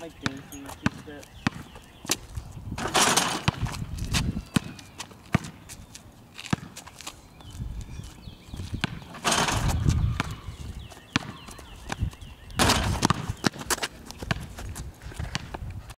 like dancing two steps.